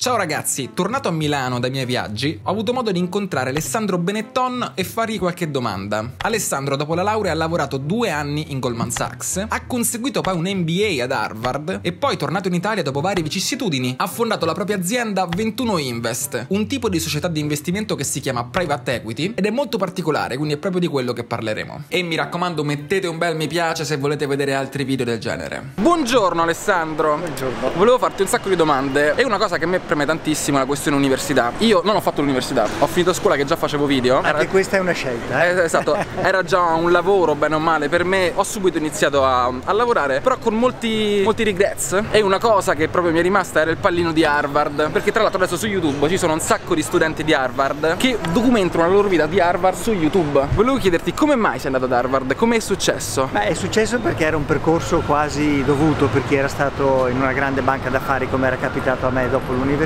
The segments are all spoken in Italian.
Ciao ragazzi, tornato a Milano dai miei viaggi, ho avuto modo di incontrare Alessandro Benetton e fargli qualche domanda. Alessandro, dopo la laurea, ha lavorato due anni in Goldman Sachs, ha conseguito poi un MBA ad Harvard e poi, tornato in Italia dopo varie vicissitudini, ha fondato la propria azienda 21 Invest, un tipo di società di investimento che si chiama private equity ed è molto particolare, quindi è proprio di quello che parleremo. E mi raccomando, mettete un bel mi piace se volete vedere altri video del genere. Buongiorno Alessandro. Buongiorno. Volevo farti un sacco di domande e una cosa che mi preme tantissimo la questione università. Io non ho fatto l'università, ho finito scuola che già facevo video. Anche Era- questa è una scelta. Eh? eh, esatto, era già un lavoro bene o male per me, ho subito iniziato a, a lavorare, però con molti, molti regrets e una cosa che proprio mi è rimasta era il pallino di Harvard, perché tra l'altro adesso su YouTube ci sono un sacco di studenti di Harvard che documentano la loro vita di Harvard su YouTube. Volevo chiederti come mai sei andato ad Harvard, come è successo? Beh, è successo perché era un percorso quasi dovuto per chi era stato in una grande banca d'affari come era capitato a me dopo l'università.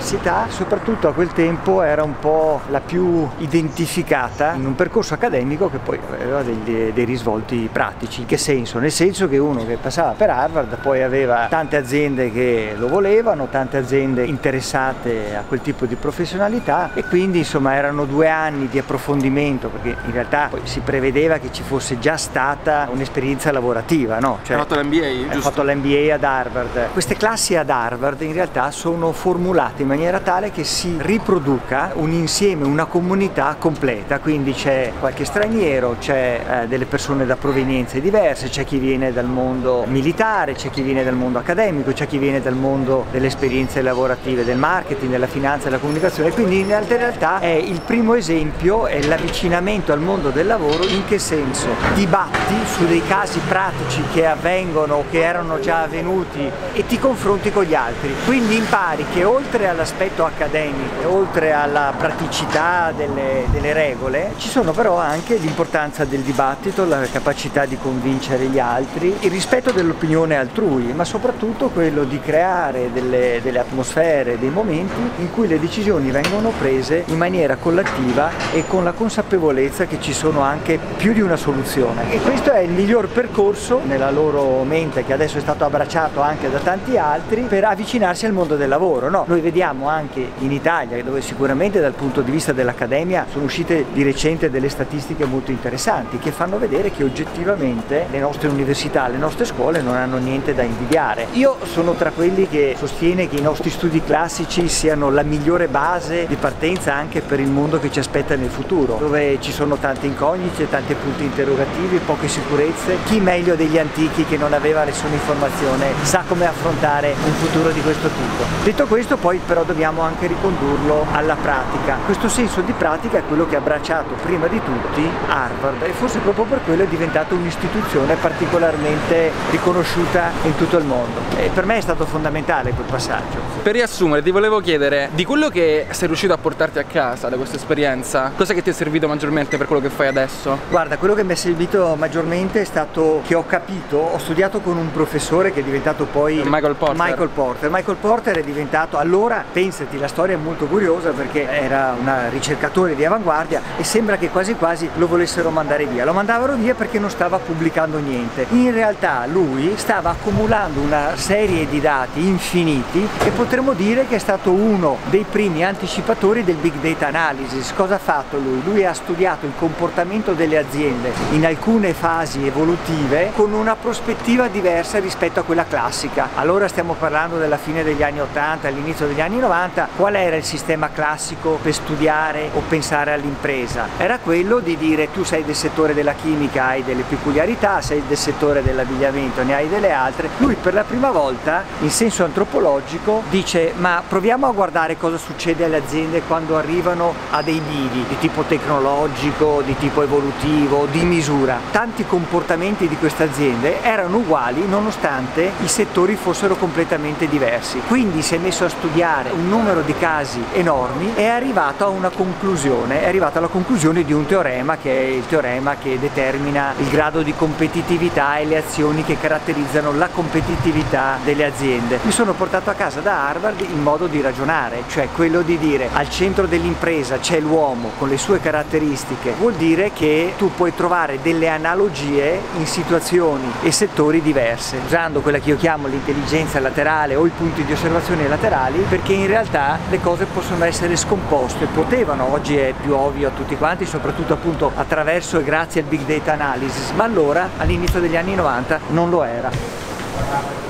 Soprattutto a quel tempo era un po' la più identificata in un percorso accademico che poi aveva degli- dei risvolti pratici. In che senso? Nel senso che uno che passava per Harvard poi aveva tante aziende che lo volevano, tante aziende interessate a quel tipo di professionalità e quindi insomma erano due anni di approfondimento perché in realtà poi si prevedeva che ci fosse già stata un'esperienza lavorativa, no? Cioè, fatto l'MBA, ho fatto l'MBA ad Harvard. Queste classi ad Harvard in realtà sono formulate in maniera tale che si riproduca un insieme, una comunità completa, quindi c'è qualche straniero, c'è eh, delle persone da provenienze diverse, c'è chi viene dal mondo militare, c'è chi viene dal mondo accademico, c'è chi viene dal mondo delle esperienze lavorative, del marketing, della finanza della comunicazione, quindi in realtà è il primo esempio, è l'avvicinamento al mondo del lavoro, in che senso? Dibatti su dei casi pratici che avvengono o che erano già avvenuti e ti confronti con gli altri, quindi impari che oltre all'aspetto accademico, oltre alla praticità delle, delle regole, ci sono però anche l'importanza del dibattito, la capacità di convincere gli altri, il rispetto dell'opinione altrui, ma soprattutto quello di creare delle, delle atmosfere, dei momenti in cui le decisioni vengono prese in maniera collettiva e con la consapevolezza che ci sono anche più di una soluzione. E questo è il miglior percorso nella loro mente, che adesso è stato abbracciato anche da tanti altri, per avvicinarsi al mondo del lavoro. no? Noi vediamo anche in Italia, dove sicuramente dal punto di vista dell'accademia sono uscite di recente delle statistiche molto interessanti che fanno vedere che oggettivamente le nostre università, le nostre scuole non hanno niente da invidiare. Io sono tra quelli che sostiene che i nostri studi classici siano la migliore base di partenza anche per il mondo che ci aspetta nel futuro, dove ci sono tante incognite, tanti punti interrogativi, poche sicurezze. Chi meglio degli antichi che non aveva nessuna informazione sa come affrontare un futuro di questo tipo. Detto questo, poi però dobbiamo anche ricondurlo alla pratica. Questo senso di pratica è quello che ha abbracciato prima di tutti Harvard e forse proprio per quello è diventata un'istituzione particolarmente riconosciuta in tutto il mondo. E per me è stato fondamentale quel passaggio. Per riassumere, ti volevo chiedere di quello che sei riuscito a portarti a casa da questa esperienza, cosa che ti è servito maggiormente per quello che fai adesso? Guarda, quello che mi è servito maggiormente è stato che ho capito, ho studiato con un professore che è diventato poi Michael Porter. Michael Porter. Michael Porter è diventato allora, pensati, la storia è molto curiosa perché era un ricercatore di avanguardia e sembra che quasi quasi lo volessero mandare via. Lo mandavano via perché non stava pubblicando niente. In realtà lui stava accumulando una serie di dati infiniti e potremmo dire che è stato uno dei primi anticipatori del big data analysis. Cosa ha fatto lui? Lui ha studiato il comportamento delle aziende in alcune fasi evolutive con una prospettiva diversa rispetto a quella classica. Allora stiamo parlando della fine degli anni 80, all'inizio degli 90, qual era il sistema classico per studiare o pensare all'impresa? Era quello di dire tu sei del settore della chimica, hai delle peculiarità, sei del settore dell'abbigliamento, ne hai delle altre. Lui per la prima volta, in senso antropologico, dice ma proviamo a guardare cosa succede alle aziende quando arrivano a dei bivi di tipo tecnologico, di tipo evolutivo, di misura. Tanti comportamenti di queste aziende erano uguali nonostante i settori fossero completamente diversi. Quindi si è messo a studiare un numero di casi enormi è arrivato a una conclusione, è arrivato alla conclusione di un teorema che è il teorema che determina il grado di competitività e le azioni che caratterizzano la competitività delle aziende. Mi sono portato a casa da Harvard il modo di ragionare, cioè quello di dire al centro dell'impresa c'è l'uomo con le sue caratteristiche, vuol dire che tu puoi trovare delle analogie in situazioni e settori diverse, usando quella che io chiamo l'intelligenza laterale o i punti di osservazione laterali per perché in realtà le cose possono essere scomposte, potevano, oggi è più ovvio a tutti quanti, soprattutto appunto attraverso e grazie al big data analysis, ma allora all'inizio degli anni 90 non lo era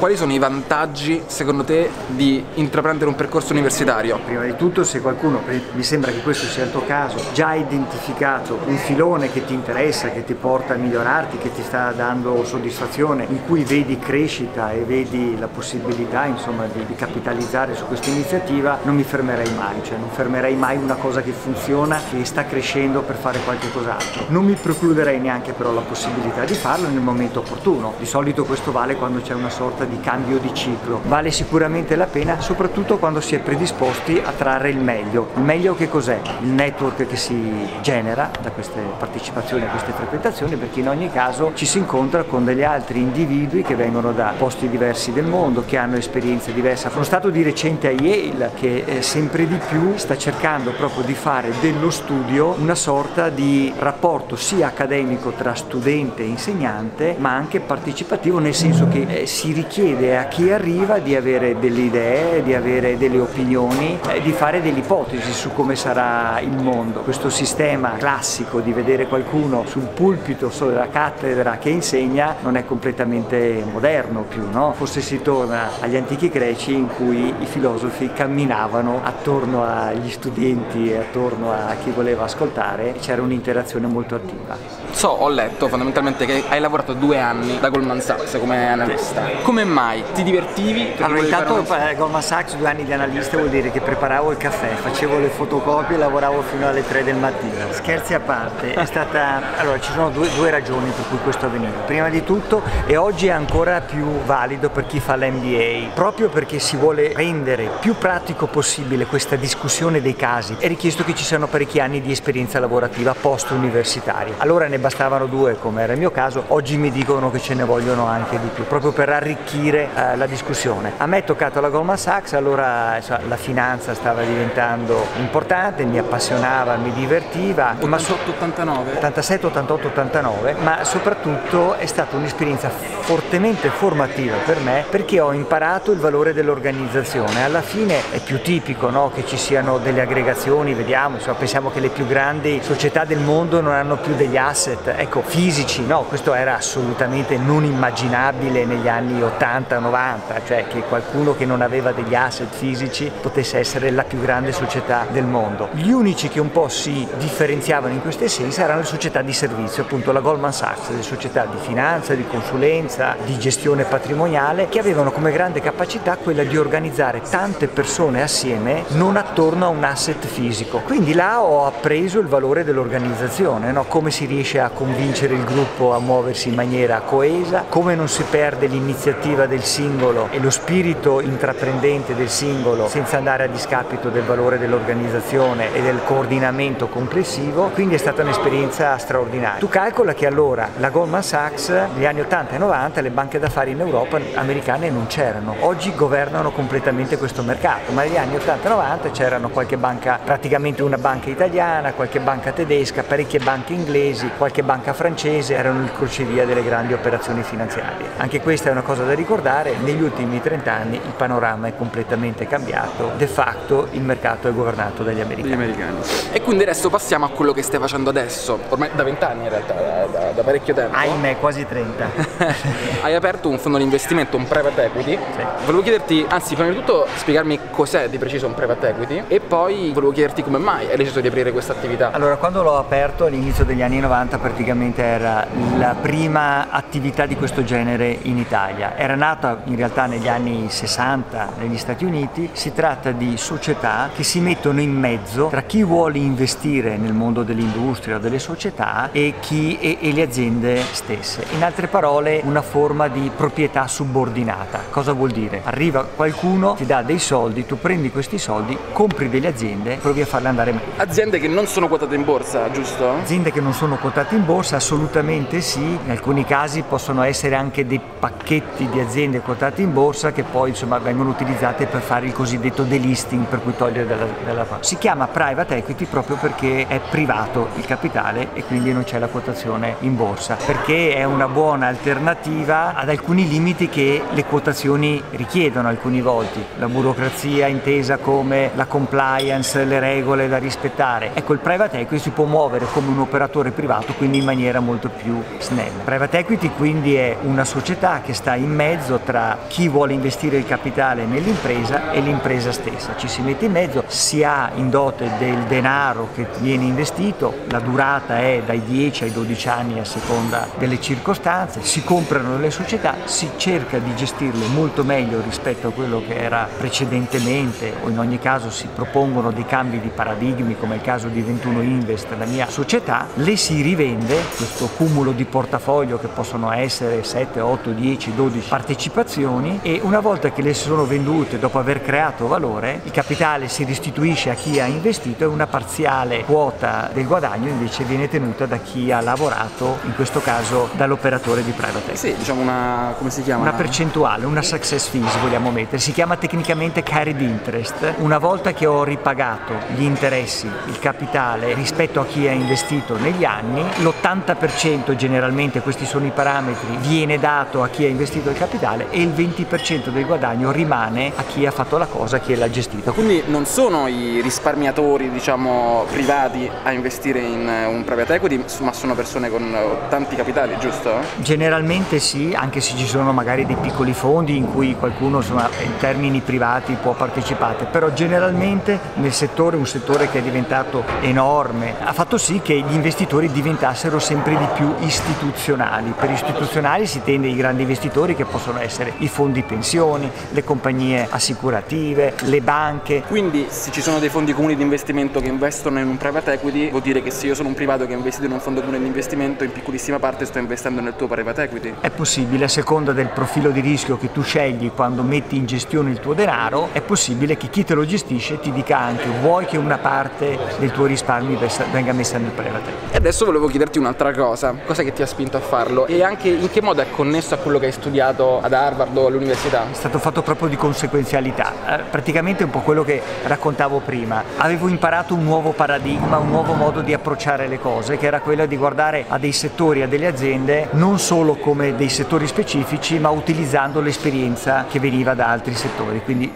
quali sono i vantaggi secondo te di intraprendere un percorso universitario? Prima di tutto se qualcuno, mi sembra che questo sia il tuo caso, già ha identificato un filone che ti interessa, che ti porta a migliorarti, che ti sta dando soddisfazione, in cui vedi crescita e vedi la possibilità insomma, di, di capitalizzare su questa iniziativa, non mi fermerei mai, cioè non fermerei mai una cosa che funziona, che sta crescendo per fare qualche cos'altro. Non mi precluderei neanche però la possibilità di farlo nel momento opportuno. Di solito questo vale quando c'è una sorta di di cambio di ciclo. Vale sicuramente la pena, soprattutto quando si è predisposti a trarre il meglio. Il meglio che cos'è? Il network che si genera da queste partecipazioni, a queste frequentazioni, perché in ogni caso ci si incontra con degli altri individui che vengono da posti diversi del mondo, che hanno esperienze diverse. Sono stato di recente a Yale che eh, sempre di più sta cercando proprio di fare dello studio una sorta di rapporto sia accademico tra studente e insegnante, ma anche partecipativo nel senso che eh, si richiede chiede a chi arriva di avere delle idee, di avere delle opinioni, eh, di fare delle ipotesi su come sarà il mondo. Questo sistema classico di vedere qualcuno sul pulpito sulla cattedra che insegna non è completamente moderno più, no? Forse si torna agli antichi greci in cui i filosofi camminavano attorno agli studenti e attorno a chi voleva ascoltare e c'era un'interazione molto attiva. So, ho letto fondamentalmente che hai lavorato due anni da Goldman Sachs come analista. Come mai? Ti divertivi? Allora intanto una... Goldman Sachs due anni di analista vuol dire che preparavo il caffè, facevo le fotocopie e lavoravo fino alle 3 del mattino. Scherzi a parte, è stata... Allora ci sono due, due ragioni per cui questo avveniva. Prima di tutto e oggi è ancora più valido per chi fa l'MBA, proprio perché si vuole rendere più pratico possibile questa discussione dei casi, è richiesto che ci siano parecchi anni di esperienza lavorativa post universitaria. Allora ne bastavano due come era il mio caso, oggi mi dicono che ce ne vogliono anche di più, proprio per arricchire arricchire eh, la discussione. A me è toccato la Goldman Sachs, allora cioè, la finanza stava diventando importante, mi appassionava, mi divertiva. 88, 89? 87, 88, 89, ma soprattutto è stata un'esperienza fortemente formativa per me perché ho imparato il valore dell'organizzazione. Alla fine è più tipico no, che ci siano delle aggregazioni, vediamo, insomma, pensiamo che le più grandi società del mondo non hanno più degli asset, ecco, fisici, no, questo era assolutamente non immaginabile negli anni 80 80-90, cioè che qualcuno che non aveva degli asset fisici potesse essere la più grande società del mondo. Gli unici che un po' si differenziavano in queste sensi erano le società di servizio, appunto la Goldman Sachs, le società di finanza, di consulenza, di gestione patrimoniale, che avevano come grande capacità quella di organizzare tante persone assieme non attorno a un asset fisico. Quindi là ho appreso il valore dell'organizzazione, no? come si riesce a convincere il gruppo a muoversi in maniera coesa, come non si perde l'iniziativa positiva del singolo e lo spirito intraprendente del singolo senza andare a discapito del valore dell'organizzazione e del coordinamento complessivo, quindi è stata un'esperienza straordinaria. Tu calcola che allora la Goldman Sachs negli anni 80 e 90 le banche d'affari in Europa americane non c'erano, oggi governano completamente questo mercato, ma negli anni 80 e 90 c'erano qualche banca, praticamente una banca italiana, qualche banca tedesca, parecchie banche inglesi, qualche banca francese, erano il crocevia delle grandi operazioni finanziarie. Anche questa è una cosa da ricordare negli ultimi 30 anni il panorama è completamente cambiato, de facto il mercato è governato dagli americani. americani. E quindi adesso passiamo a quello che stai facendo adesso, ormai da 20 anni in realtà, da, da, da parecchio tempo. Ahimè, quasi 30. Hai aperto un fondo di investimento, un private equity. Sì. Volevo chiederti, anzi prima di tutto spiegarmi cos'è di preciso un private equity e poi volevo chiederti come mai hai deciso di aprire questa attività. Allora, quando l'ho aperto all'inizio degli anni 90 praticamente era la prima attività di questo genere in Italia. Era nata in realtà negli anni 60 negli Stati Uniti, si tratta di società che si mettono in mezzo tra chi vuole investire nel mondo dell'industria o delle società e, chi, e, e le aziende stesse. In altre parole una forma di proprietà subordinata. Cosa vuol dire? Arriva qualcuno, ti dà dei soldi, tu prendi questi soldi, compri delle aziende e provi a farle andare meglio. Aziende che non sono quotate in borsa, giusto? Aziende che non sono quotate in borsa, assolutamente sì, in alcuni casi possono essere anche dei pacchetti di aziende quotate in borsa che poi insomma, vengono utilizzate per fare il cosiddetto delisting, per cui togliere dalla, dalla... Si chiama private equity proprio perché è privato il capitale e quindi non c'è la quotazione in borsa, perché è una buona alternativa ad alcuni limiti che le quotazioni richiedono alcuni volti, la burocrazia intesa come la compliance, le regole da rispettare. Ecco, il private equity si può muovere come un operatore privato, quindi in maniera molto più snella. Private equity quindi è una società che sta in mezzo tra chi vuole investire il capitale nell'impresa e l'impresa stessa. Ci si mette in mezzo, si ha in dote del denaro che viene investito, la durata è dai 10 ai 12 anni a seconda delle circostanze, si comprano le società, si cerca di gestirle molto meglio rispetto a quello che era precedentemente o in ogni caso si propongono dei cambi di paradigmi come il caso di 21 Invest, la mia società, le si rivende, questo cumulo di portafoglio che possono essere 7, 8, 10, 12 partecipazioni e una volta che le sono vendute dopo aver creato valore, il capitale si restituisce a chi ha investito e una parziale quota del guadagno invece viene tenuta da chi ha lavorato, in questo caso dall'operatore di private equity. Sì, diciamo una, come si chiama? Una percentuale, una success fee vogliamo mettere, si chiama tecnicamente carried interest. Una volta che ho ripagato gli interessi, il capitale rispetto a chi ha investito negli anni, l'80% generalmente, questi sono i parametri, viene dato a chi ha investito il capitale e il 20% del guadagno rimane a chi ha fatto la cosa, a chi l'ha gestita. Quindi non sono i risparmiatori, diciamo, privati a investire in un private equity, ma sono persone con tanti capitali, giusto? Generalmente sì, anche se ci sono magari dei piccoli fondi in cui qualcuno insomma, in termini privati può partecipare, però generalmente nel settore, un settore che è diventato enorme, ha fatto sì che gli investitori diventassero sempre di più istituzionali. Per istituzionali si tende ai grandi investitori che possono essere i fondi pensioni, le compagnie assicurative, le banche. Quindi se ci sono dei fondi comuni di investimento che investono in un private equity, vuol dire che se io sono un privato che investito in un fondo comune di investimento, in piccolissima parte sto investendo nel tuo private equity? È possibile, a seconda del profilo di rischio che tu scegli quando metti in gestione il tuo denaro, è possibile che chi te lo gestisce ti dica anche vuoi che una parte del tuo risparmio venga messa nel private. E adesso volevo chiederti un'altra cosa, cosa che ti ha spinto a farlo e anche in che modo è connesso a quello che hai studiato ad Harvard o all'università? È stato fatto proprio di conseguenzialità, eh, praticamente un po' quello che raccontavo prima. Avevo imparato un nuovo paradigma, un nuovo modo di approcciare le cose, che era quello di guardare a dei settori, a delle aziende, non solo come dei settori specifici, ma utilizzando l'esperienza che veniva da altri settori, quindi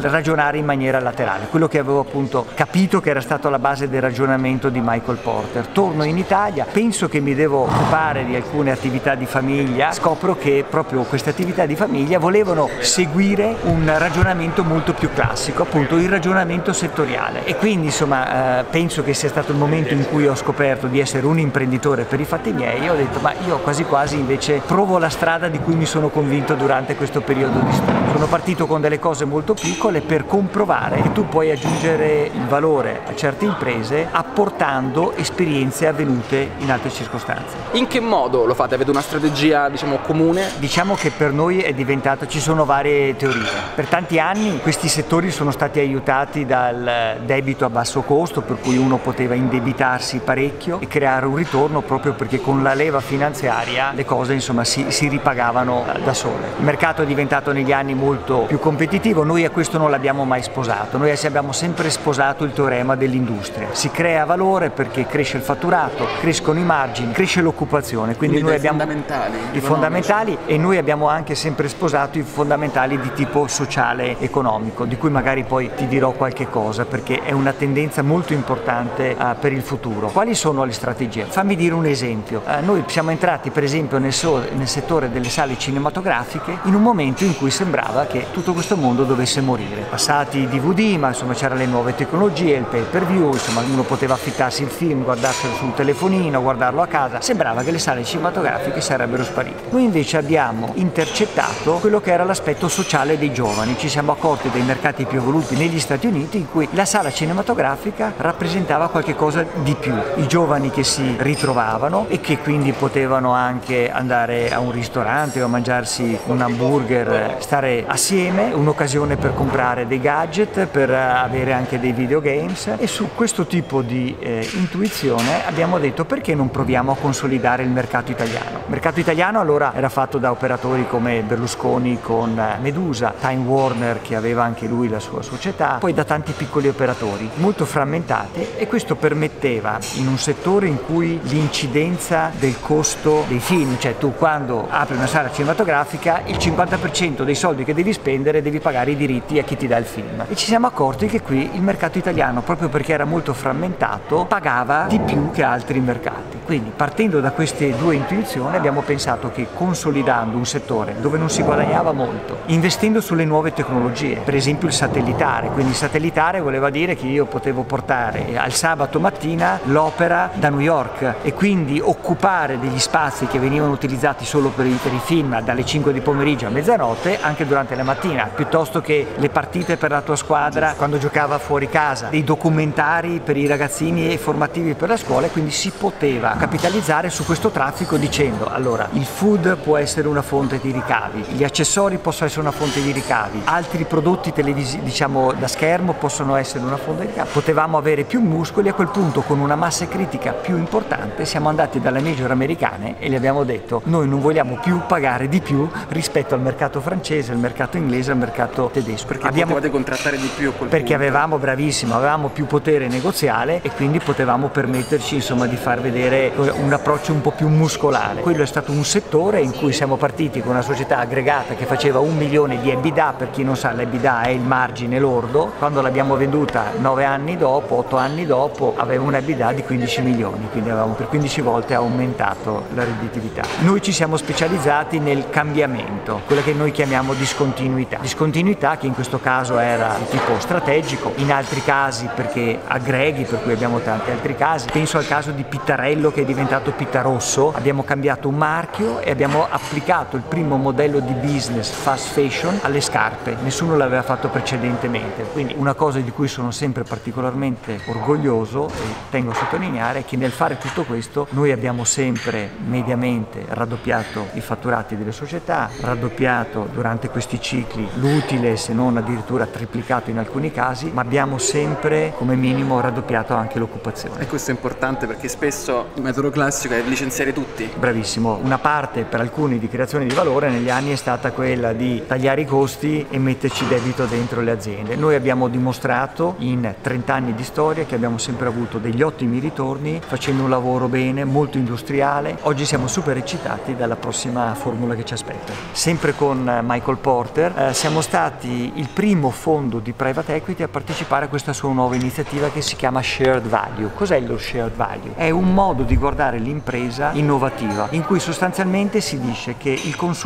ragionare in maniera laterale. Quello che avevo appunto capito che era stato la base del ragionamento di Michael Porter. Torno in Italia, penso che mi devo occupare di alcune attività di famiglia, scopro che proprio queste attività di famiglia volevano seguire un ragionamento molto più classico, appunto il ragionamento settoriale e quindi insomma eh, penso che sia stato il momento in cui ho scoperto di essere un imprenditore per i fatti miei e ho detto ma io quasi quasi invece provo la strada di cui mi sono convinto durante questo periodo di studio. Sono partito con delle cose molto piccole per comprovare che tu puoi aggiungere il valore a certe imprese apportando esperienze avvenute in altre circostanze. In che modo lo fate? Avete una strategia diciamo comune? Diciamo che per noi è diventata, ci sono varie teorie. Per tanti anni questi settori sono stati aiutati dal debito a basso costo, per cui uno poteva indebitarsi parecchio e creare un ritorno proprio perché con la leva finanziaria le cose insomma si, si ripagavano da sole. Il mercato è diventato negli anni molto più competitivo, noi a questo non l'abbiamo mai sposato, noi abbiamo sempre sposato il teorema dell'industria. Si crea valore perché cresce il fatturato, crescono i margini, cresce l'occupazione, quindi, quindi noi abbiamo fondamentali, i fondamentali e noi abbiamo anche sempre sposato i fondamentali di tipo sociale economico, di cui magari poi ti dirò qualche cosa perché è una tendenza molto importante uh, per il futuro. Quali sono le strategie? Fammi dire un esempio. Uh, noi siamo entrati per esempio nel, so nel settore delle sale cinematografiche in un momento in cui sembrava che tutto questo mondo dovesse morire. Passati i DVD, ma insomma c'erano le nuove tecnologie, il pay per view, insomma uno poteva affittarsi il film, guardarselo sul telefonino, guardarlo a casa, sembrava che le sale cinematografiche sarebbero sparite. Noi invece abbiamo intercettato quello che era l'aspetto sociale dei giovani, ci siamo accorti dei mercati più evoluti negli Stati Uniti in cui la sala cinematografica rappresentava qualcosa di più, i giovani che si ritrovavano e che quindi potevano anche andare a un ristorante o a mangiarsi un hamburger, stare assieme, un'occasione per comprare dei gadget, per avere anche dei videogames. E su questo tipo di eh, intuizione abbiamo detto perché non proviamo a consolidare il mercato italiano. Il mercato italiano allora era fatto da operatori come Berlusconi con Medusa, Time Warner che aveva anche lui la sua società, poi da tanti piccoli operatori molto frammentati e questo permetteva in un settore in cui l'incidenza del costo dei film, cioè tu quando apri una sala cinematografica il 50% dei soldi che devi spendere devi pagare i diritti a chi ti dà il film e ci siamo accorti che qui il mercato italiano proprio perché era molto frammentato pagava di più che altri mercati. Quindi partendo da queste due intuizioni abbiamo pensato che consolidando un settore dove non si guadagnava molto, investendo sulle nuove tecnologie, per esempio il satellitare, quindi il satellitare voleva dire che io potevo portare al sabato mattina l'opera da New York e quindi occupare degli spazi che venivano utilizzati solo per i, per i film dalle 5 di pomeriggio a mezzanotte anche durante la mattina, piuttosto che le partite per la tua squadra quando giocava fuori casa, dei documentari per i ragazzini e formativi per la scuola e quindi si poteva capitalizzare su questo traffico dicendo allora il food può essere una fonte di ricavi, gli accessori possono essere una fonte di ricavi, altri prodotti televisivi diciamo da schermo possono essere una fonte di ricavi, potevamo avere più muscoli a quel punto con una massa critica più importante siamo andati dalle major americane e gli abbiamo detto noi non vogliamo più pagare di più rispetto al mercato francese, al mercato inglese, al mercato tedesco. Perché abbiamo, potevate contrattare di più Perché punto. avevamo, bravissimo, avevamo più potere negoziale e quindi potevamo permetterci insomma di far vedere un approccio un po' più muscolare. Quello è stato un settore in cui siamo partiti una società aggregata che faceva un milione di EBITDA, per chi non sa l'EBITDA è il margine lordo, quando l'abbiamo venduta nove anni dopo, otto anni dopo, aveva un EBITDA di 15 milioni, quindi avevamo per 15 volte aumentato la redditività. Noi ci siamo specializzati nel cambiamento, quella che noi chiamiamo discontinuità. Discontinuità che in questo caso era di tipo strategico, in altri casi perché aggreghi, per cui abbiamo tanti altri casi. Penso al caso di Pittarello che è diventato Pittarosso, abbiamo cambiato un marchio e abbiamo applicato il primo modello di business fast fashion alle scarpe, nessuno l'aveva fatto precedentemente, quindi una cosa di cui sono sempre particolarmente orgoglioso e tengo a sottolineare è che nel fare tutto questo noi abbiamo sempre mediamente raddoppiato i fatturati delle società, raddoppiato durante questi cicli l'utile se non addirittura triplicato in alcuni casi, ma abbiamo sempre come minimo raddoppiato anche l'occupazione. E questo è importante perché spesso il metodo classico è licenziare tutti. Bravissimo, una parte per alcuni di creazione di valore negli anni è stata quella di tagliare i costi e metterci debito dentro le aziende. Noi abbiamo dimostrato in 30 anni di storia che abbiamo sempre avuto degli ottimi ritorni facendo un lavoro bene, molto industriale. Oggi siamo super eccitati dalla prossima formula che ci aspetta. Sempre con Michael Porter eh, siamo stati il primo fondo di private equity a partecipare a questa sua nuova iniziativa che si chiama Shared Value. Cos'è lo Shared Value? È un modo di guardare l'impresa innovativa, in cui sostanzialmente si dice che il consumatore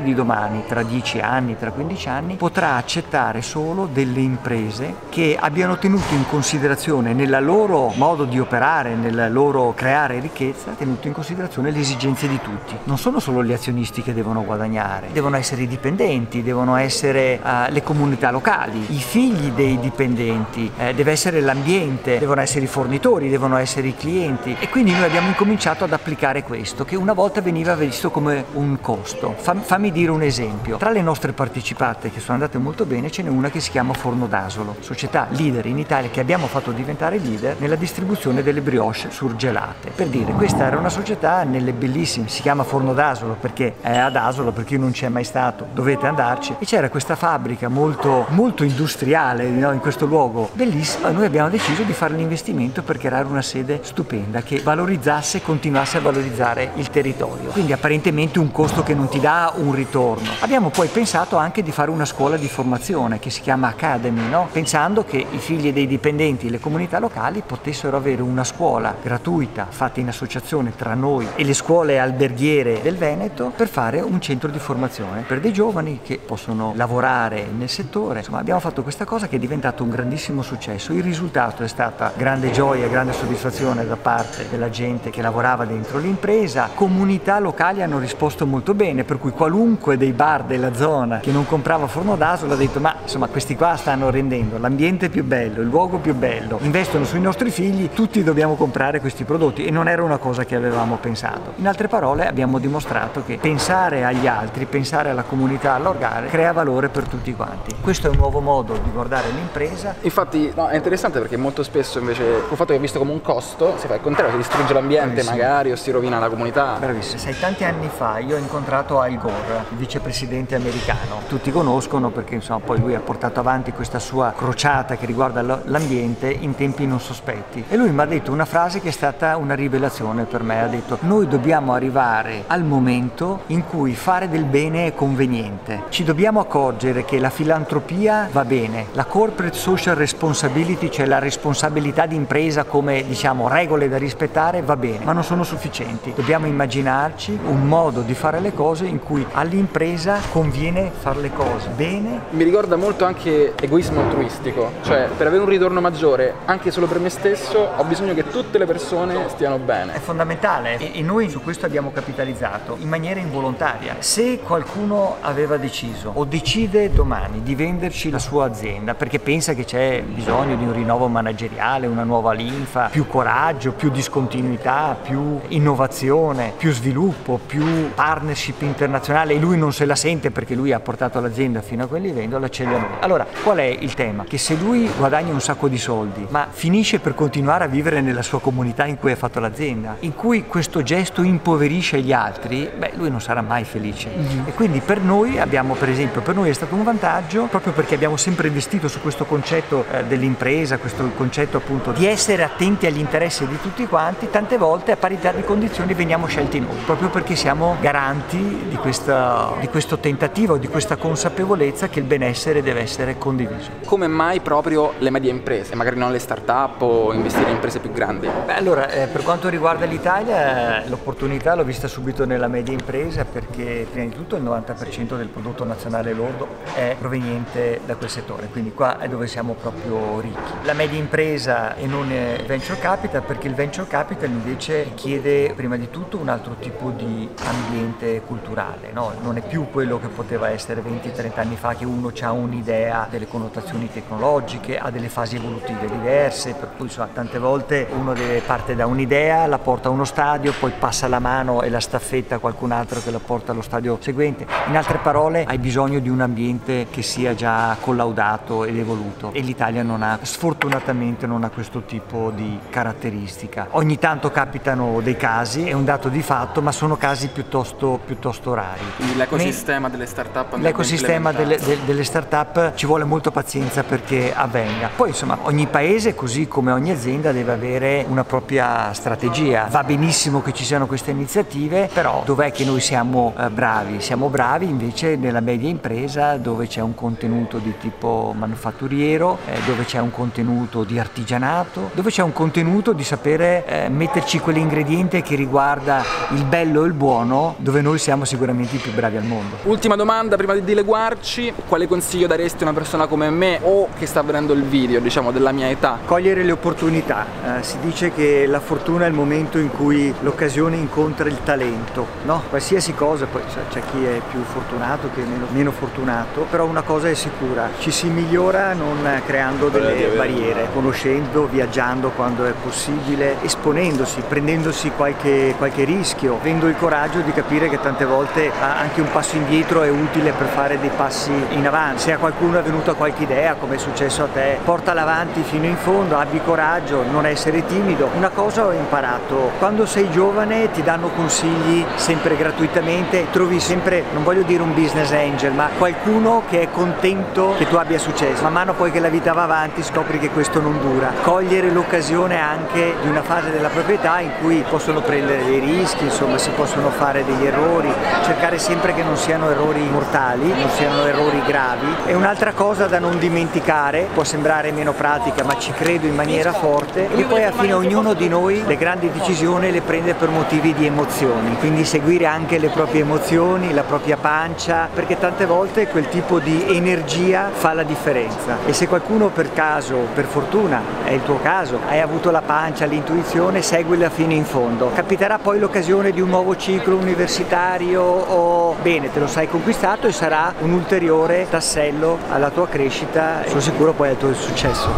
di domani, tra 10 anni, tra 15 anni, potrà accettare solo delle imprese che abbiano tenuto in considerazione nel loro modo di operare, nel loro creare ricchezza, tenuto in considerazione le esigenze di tutti. Non sono solo gli azionisti che devono guadagnare, devono essere i dipendenti, devono essere uh, le comunità locali, i figli dei dipendenti, eh, deve essere l'ambiente, devono essere i fornitori, devono essere i clienti e quindi noi abbiamo incominciato ad applicare questo che una volta veniva visto come un costo. Fam, fammi dire un esempio. Tra le nostre partecipate che sono andate molto bene ce n'è una che si chiama Forno d'Asolo, società leader in Italia che abbiamo fatto diventare leader nella distribuzione delle brioche surgelate. Per dire, questa era una società nelle bellissime, si chiama Forno d'Asolo perché è ad Asolo, per chi non c'è mai stato, dovete andarci. E c'era questa fabbrica molto, molto industriale no, in questo luogo, bellissima, noi abbiamo deciso di fare l'investimento per creare una sede stupenda che valorizzasse e continuasse a valorizzare il territorio. Quindi apparentemente un costo che non ti dà un ritorno. Abbiamo poi pensato anche di fare una scuola di formazione che si chiama Academy, no? pensando che i figli dei dipendenti e le comunità locali potessero avere una scuola gratuita fatta in associazione tra noi e le scuole alberghiere del Veneto per fare un centro di formazione per dei giovani che possono lavorare nel settore. Insomma, abbiamo fatto questa cosa che è diventato un grandissimo successo. Il risultato è stata grande gioia, grande soddisfazione da parte della gente che lavorava dentro l'impresa. Comunità locali hanno risposto molto bene, per cui qualunque dei bar della zona che non comprava forno d'asolo ha detto ma insomma questi qua stanno rendendo l'ambiente più bello, il luogo più bello, investono sui nostri figli, tutti dobbiamo comprare questi prodotti e non era una cosa che avevamo pensato. In altre parole abbiamo dimostrato che pensare agli altri, pensare alla comunità all'orgare crea valore per tutti quanti. Questo è un nuovo modo di guardare l'impresa. Infatti no, è interessante perché molto spesso invece il fatto che è visto come un costo si fa il contrario, si distrugge l'ambiente magari o si rovina la comunità. Bravissimo. Sai, tanti anni fa io ho incontrato Al Gore, il vicepresidente americano. Tutti conoscono perché insomma poi lui ha portato avanti questa sua crociata che riguarda l'ambiente in tempi non sospetti. E lui mi ha detto una frase che è stata una rivelazione per me, ha detto noi dobbiamo arrivare al momento in cui fare del bene è conveniente. Ci dobbiamo accorgere che la filantropia va bene, la corporate social responsibility, cioè la responsabilità di impresa come diciamo regole da rispettare, va bene, ma non sono sufficienti. Dobbiamo immaginarci un modo di fare le cose in cui all'impresa conviene fare le cose bene. Mi ricorda molto anche egoismo altruistico, cioè per avere un ritorno maggiore anche solo per me stesso ho bisogno che tutte le persone stiano bene. È fondamentale e, e noi su questo abbiamo capitalizzato in maniera involontaria. Se qualcuno aveva deciso o decide domani di venderci la sua azienda perché pensa che c'è bisogno di un rinnovo manageriale, una nuova linfa, più coraggio, più discontinuità, più innovazione, più sviluppo, più partnership internazionale e lui non se la sente perché lui ha portato l'azienda fino a quel livello, la cede a noi. Allora, qual è il tema? Che se lui guadagna un sacco di soldi, ma finisce per continuare a vivere nella sua comunità in cui ha fatto l'azienda, in cui questo gesto impoverisce gli altri, beh, lui non sarà mai felice. Mm-hmm. E quindi per noi abbiamo, per esempio, per noi è stato un vantaggio proprio perché abbiamo sempre investito su questo concetto eh, dell'impresa, questo concetto appunto di essere attenti agli interessi di tutti quanti, tante volte a parità di condizioni veniamo scelti noi, proprio perché siamo garanti di, questa, di questo tentativo, di questa consapevolezza che il benessere deve essere condiviso. Come mai proprio le medie imprese, magari non le start-up o investire in imprese più grandi? Beh, allora, eh, per quanto riguarda l'Italia, l'opportunità l'ho vista subito nella media impresa perché prima di tutto il 90% del prodotto nazionale lordo è proveniente da quel settore, quindi qua è dove siamo proprio ricchi. La media impresa e non il venture capital perché il venture capital invece chiede prima di tutto un altro tipo di ambiente culturale, no? non è più quello che poteva essere 20-30 anni fa che uno ha un'idea delle connotazioni tecnologiche, ha delle fasi evolutive diverse, per cui insomma, tante volte uno deve parte da un'idea, la porta a uno stadio, poi passa la mano e la staffetta a qualcun altro che la porta allo stadio seguente. In altre parole hai bisogno di un ambiente che sia già collaudato ed evoluto e l'Italia non ha, sfortunatamente non ha questo tipo di caratteristica. Ogni tanto capitano dei casi, è un dato di fatto, ma sono casi piuttosto, piuttosto rari. Quindi l'ecosistema delle start-up L'ecosistema delle, delle start-up ci vuole molta pazienza perché avvenga. Poi insomma ogni paese, così come ogni azienda, deve avere una propria strategia. Va benissimo che ci siano queste iniziative, però dov'è che noi siamo eh, bravi? Siamo bravi invece nella media impresa dove c'è un contenuto di tipo manufatturiero, eh, dove c'è un contenuto di artigianato, dove c'è un contenuto di sapere eh, metterci quell'ingrediente che riguarda il bello e il buono, dove noi siamo sicuramente i più bravi al mondo. Ultima domanda prima di dileguarci, quale consiglio daresti a una persona come me o che sta vedendo il video, diciamo, della mia età? Cogliere le opportunità. Eh, si dice che la fortuna è il momento in cui l'occasione incontra il talento, no? Qualsiasi cosa, poi c'è chi è più fortunato, chi è meno, meno fortunato, però una cosa è sicura, ci si migliora non creando delle barriere, conoscendo, viaggiando quando è possibile, esponendosi, prendendosi qualche, qualche rischio, avendo il coraggio di capire che tante volte anche un passo indietro è utile per fare dei passi in avanti. Se a qualcuno è venuta qualche idea, come è successo a te, portala avanti fino in fondo, abbi coraggio, non essere timido. Una cosa ho imparato, quando sei giovane ti danno consigli sempre gratuitamente, trovi sempre, non voglio dire un business angel, ma qualcuno che è contento che tu abbia successo. Man mano poi che la vita va avanti scopri che questo non dura. Cogliere l'occasione anche di una fase della proprietà in cui possono prendere dei rischi, insomma si possono fare degli errori, cercare sempre che non siano errori mortali, non siano errori gravi. E un'altra cosa da non dimenticare, può sembrare meno pratica ma ci credo in maniera forte, e poi alla fine ognuno di noi le grandi decisioni le prende per motivi di emozioni, quindi seguire anche le proprie emozioni, la propria pancia, perché tante volte quel tipo di energia fa la differenza. E se qualcuno per caso, per fortuna, è il tuo caso, hai avuto la pancia, l'intuizione, seguila fino in fondo. Capiterà poi l'occasione di un nuovo ciclo universitario o bene, te lo sai conquistato e sarà un ulteriore tassello alla tua crescita e sono sicuro poi al tuo successo.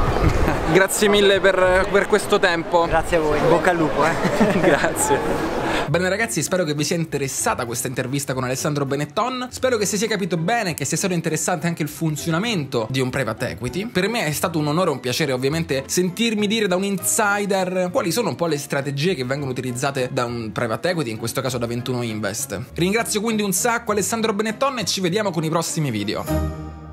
Grazie mille per, per questo tempo. Grazie a voi, bocca al lupo. Eh. Grazie. Bene ragazzi, spero che vi sia interessata questa intervista con Alessandro Benetton, spero che si sia capito bene, che sia stato interessante anche il funzionamento di un private equity. Per me è stato un onore e un piacere ovviamente sentirmi dire da un insider quali sono un po' le strategie che vengono utilizzate da un private equity, in questo caso da 21 Invest. Ringrazio quindi un sacco Alessandro Benetton e ci vediamo con i prossimi video.